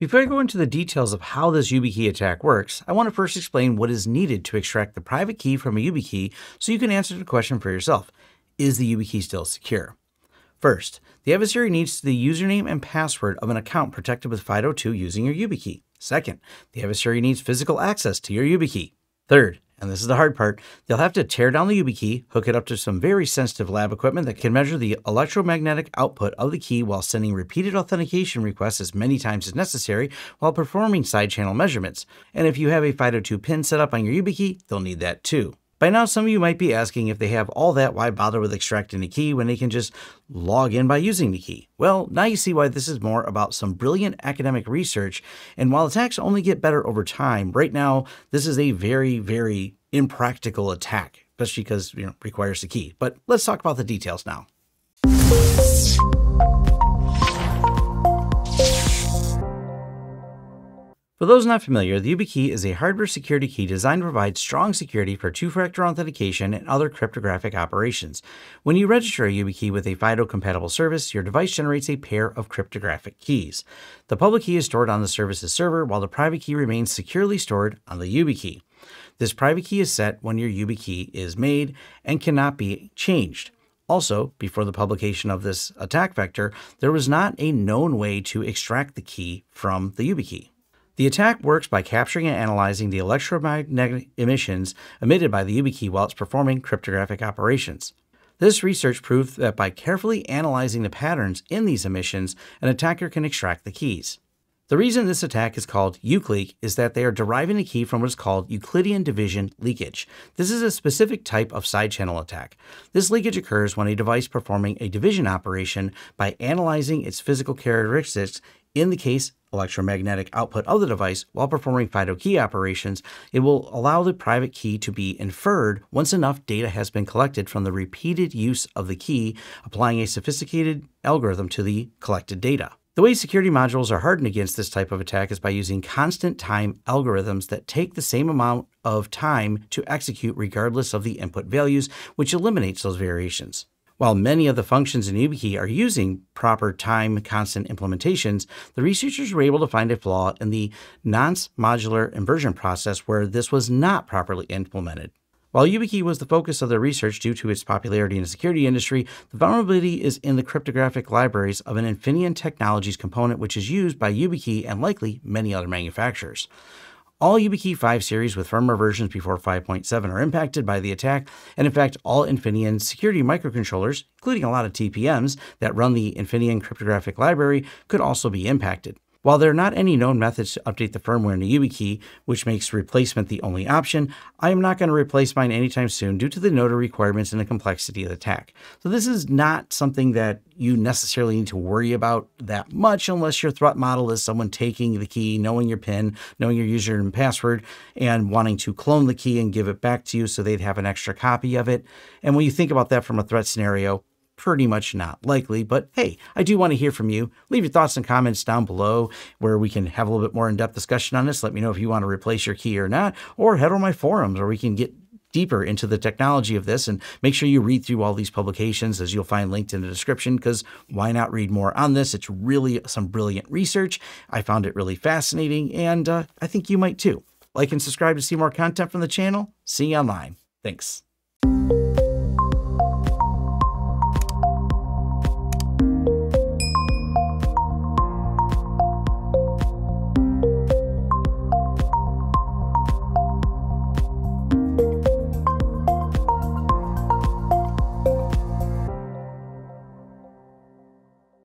Before I go into the details of how this YubiKey attack works, I want to first explain what is needed to extract the private key from a YubiKey so you can answer the question for yourself. Is the YubiKey still secure? First, the adversary needs the username and password of an account protected with FIDO2 using your YubiKey. Second, the adversary needs physical access to your YubiKey. Third, and this is the hard part, they'll have to tear down the YubiKey, hook it up to some very sensitive lab equipment that can measure the electromagnetic output of the key while sending repeated authentication requests as many times as necessary while performing side channel measurements. And if you have a FIDO2 pin set up on your YubiKey, they'll need that too. By now, some of you might be asking if they have all that, why bother with extracting the key when they can just log in by using the key? Well, now you see why this is more about some brilliant academic research. And while attacks only get better over time, right now, this is a very, very impractical attack, especially because you know, it requires the key. But let's talk about the details now. For those not familiar, the YubiKey is a hardware security key designed to provide strong security for two-factor authentication and other cryptographic operations. When you register a YubiKey with a FIDO-compatible service, your device generates a pair of cryptographic keys. The public key is stored on the service's server, while the private key remains securely stored on the YubiKey. This private key is set when your YubiKey is made and cannot be changed. Also, before the publication of this attack vector, there was not a known way to extract the key from the YubiKey. The attack works by capturing and analyzing the electromagnetic emissions emitted by the YubiKey while it's performing cryptographic operations. This research proved that by carefully analyzing the patterns in these emissions, an attacker can extract the keys. The reason this attack is called Eucleak is that they are deriving the key from what is called Euclidean division leakage. This is a specific type of side channel attack. This leakage occurs when a device performing a division operation by analyzing its physical characteristics in the case electromagnetic output of the device while performing FIDO key operations, it will allow the private key to be inferred once enough data has been collected from the repeated use of the key, applying a sophisticated algorithm to the collected data. The way security modules are hardened against this type of attack is by using constant time algorithms that take the same amount of time to execute regardless of the input values, which eliminates those variations. While many of the functions in YubiKey are using proper time constant implementations, the researchers were able to find a flaw in the nonce modular inversion process where this was not properly implemented. While YubiKey was the focus of their research due to its popularity in the security industry, the vulnerability is in the cryptographic libraries of an Infineon Technologies component which is used by YubiKey and likely many other manufacturers. All YubiKey 5 series with firmware versions before 5.7 are impacted by the attack, and in fact, all Infineon security microcontrollers, including a lot of TPMs that run the Infineon cryptographic library, could also be impacted. While there are not any known methods to update the firmware in a YubiKey, which makes replacement the only option, I am not going to replace mine anytime soon due to the nodal requirements and the complexity of the attack. So this is not something that you necessarily need to worry about that much unless your threat model is someone taking the key, knowing your PIN, knowing your user and password, and wanting to clone the key and give it back to you so they'd have an extra copy of it. And when you think about that from a threat scenario, pretty much not likely, but hey, I do want to hear from you. Leave your thoughts and comments down below where we can have a little bit more in-depth discussion on this. Let me know if you want to replace your key or not, or head over my forums where we can get deeper into the technology of this and make sure you read through all these publications as you'll find linked in the description because why not read more on this? It's really some brilliant research. I found it really fascinating and uh, I think you might too. Like and subscribe to see more content from the channel. See you online. Thanks.